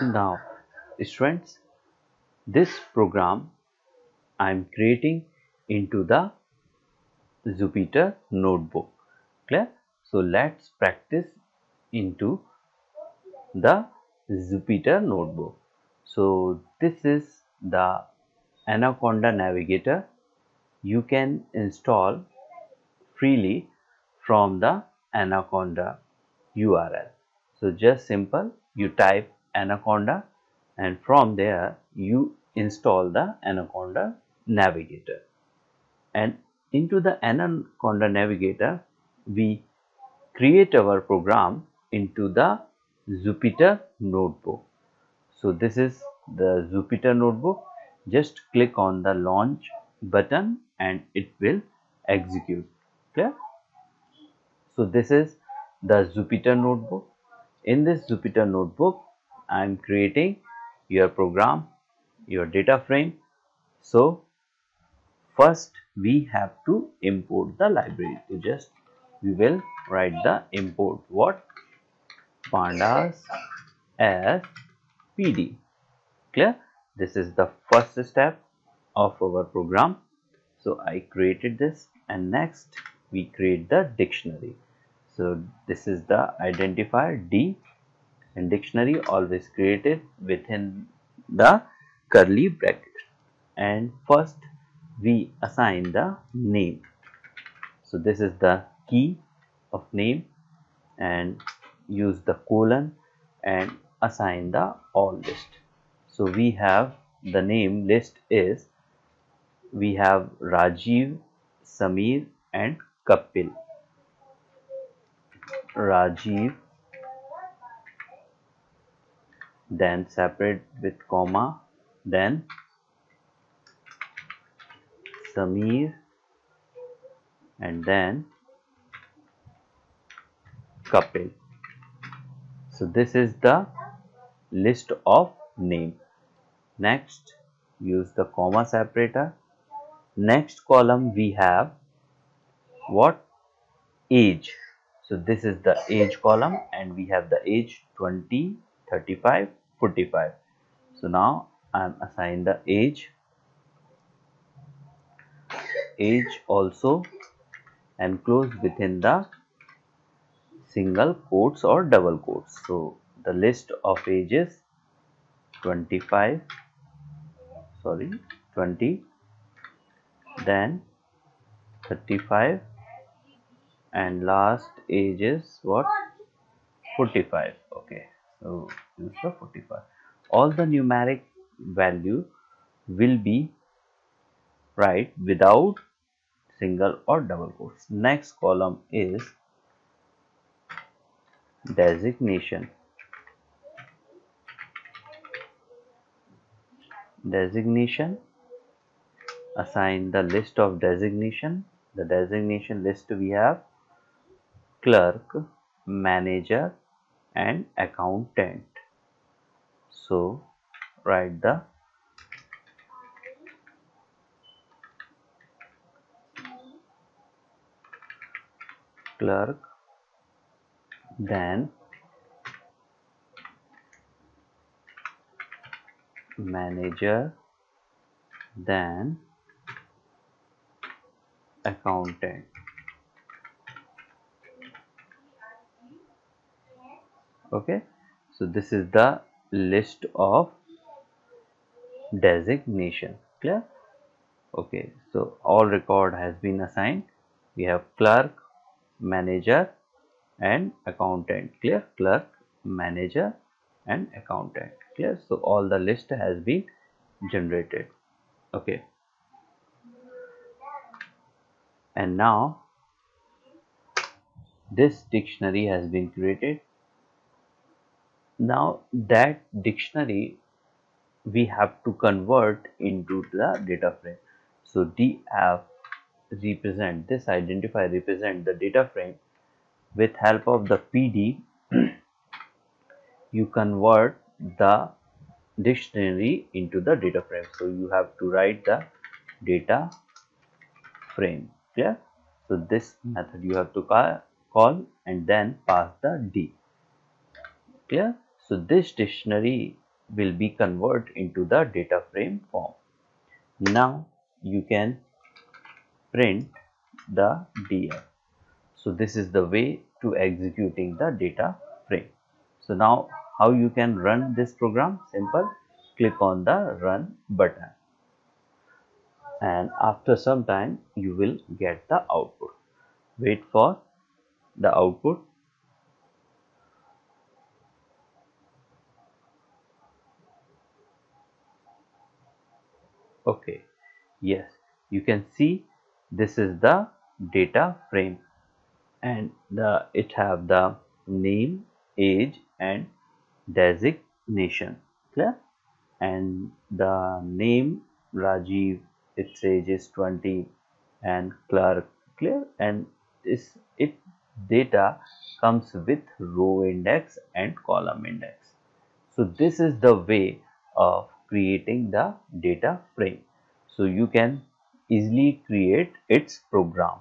now students this program I am creating into the Jupyter notebook. Clear? So let's practice into the Jupyter notebook. So this is the Anaconda navigator. You can install freely from the Anaconda URL so just simple you type anaconda and from there you install the anaconda navigator. And into the anaconda navigator we create our program into the Jupyter notebook. So this is the Jupyter notebook. Just click on the launch button and it will execute. Clear? So this is the Jupyter notebook. In this Jupyter notebook I am creating your program your data frame. So first we have to import the library. So just we will write the import what? pandas as pd. Clear? This is the first step of our program. So i created this and next we create the dictionary. So this is the identifier D and dictionary always created within the curly bracket. And first we assign the name. So this is the key of name and use the colon and assign the all list. So we have the name list is we have Rajiv, Samir and Kapil. Rajiv then separate with comma then Samir and then Kapil. So this is the list of name. Next use the comma separator. Next column we have what? Age. So this is the age column and we have the age 20 35 45 so now i am assigned the age. Age also enclosed within the single quotes or double quotes. So the list of ages 25 sorry 20 then 35 and last age is what? 45 okay so use the 45 all the numeric value will be right without single or double quotes. Next column is designation. Designation. Assign the list of designation. The designation list we have. Clerk, manager and accountant. So write the clerk then manager then accountant. Okay? So this is the list of designation. Clear? Okay so all record has been assigned. We have clerk manager and accountant. Clear? Clerk manager and accountant. Clear? So all the list has been generated. Okay. And now this dictionary has been created now that dictionary we have to convert into the data frame. So df represent this identifier represent the data frame. With help of the pd you convert the dictionary into the data frame. So you have to write the data frame yeah so this hmm. method you have to call and then pass the d clear so this dictionary will be converted into the data frame form. Now you can print the df. So this is the way to executing the data frame. So now how you can run this program? Simple, click on the run button and after some time you will get the output. Wait for the output okay. Yes. You can see this is the data frame. And the it have the name age and designation. Clear? And the name Rajiv its age is 20 and Clark clear? And this it data comes with row index and column index. So this is the way of creating the data frame. So you can easily create its program.